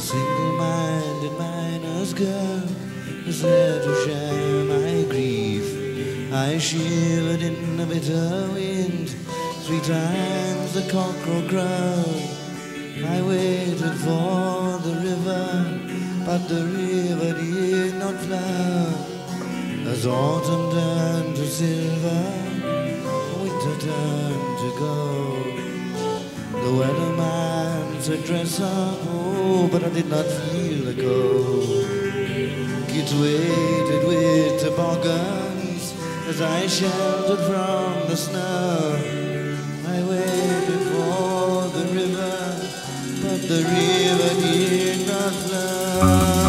single-minded miner's girl is there to share my grief. I shivered in the bitter wind, three times the cockerel crowed. I waited for the river, but the river did not flow. As autumn turned to silver, winter turned to gold. The weatherman said dress up, oh, but I did not feel the cold. Kids waited with toboggans as I sheltered from the snow. I waited for the river, but the river did not flow.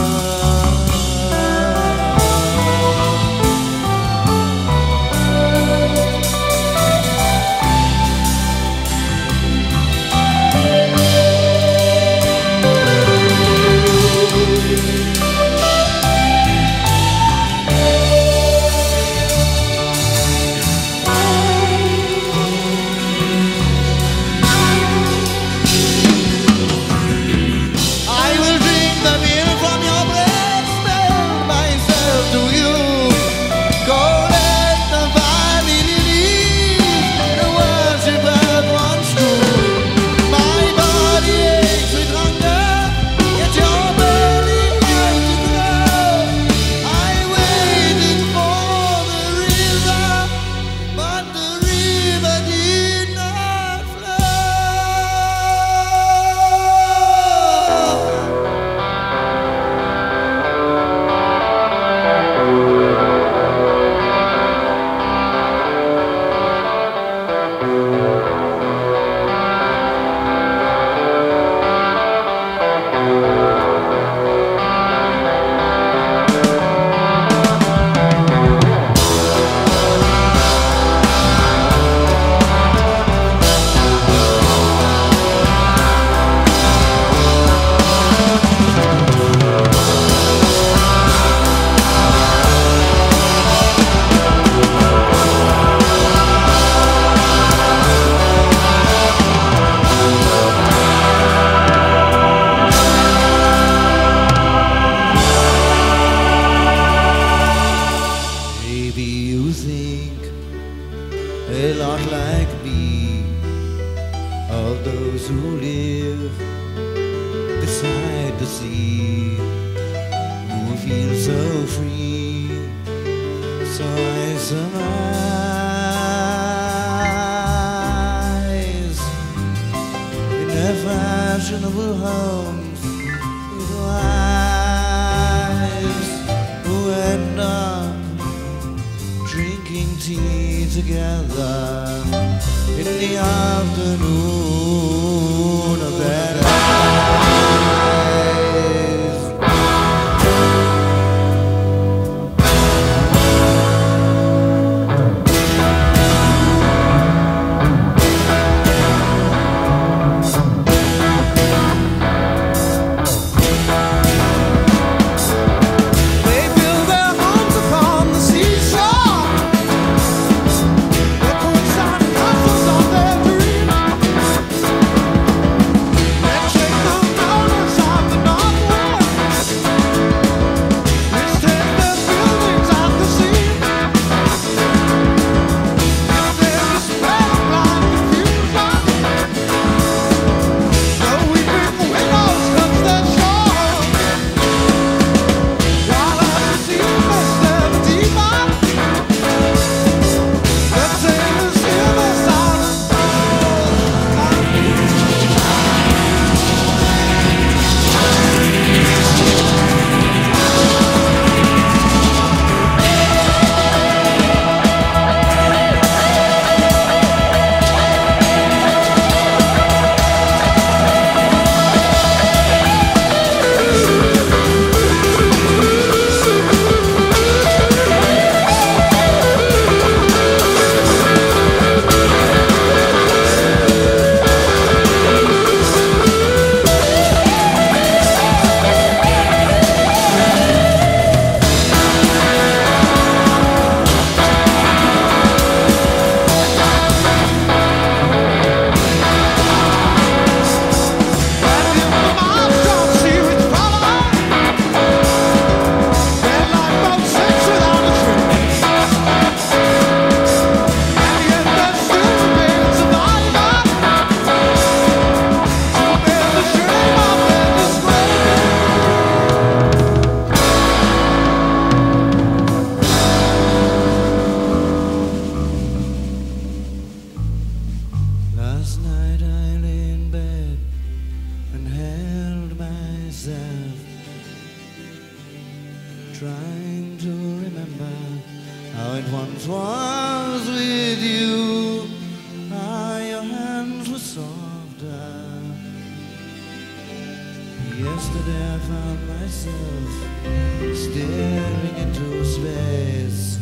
Surmise in their fashionable homes with wives who end up drinking tea together in the afternoon found myself staring into space.